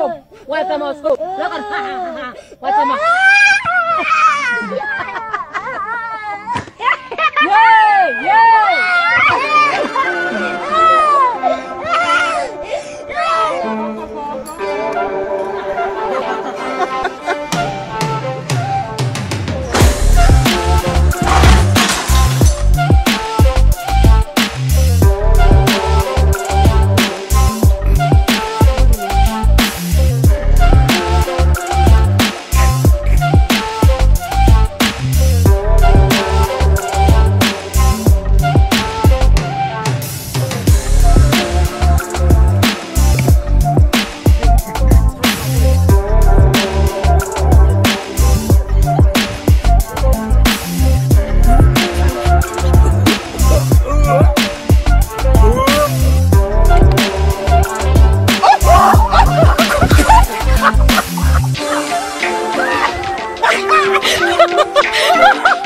A Moscow? Look at ハハハハ!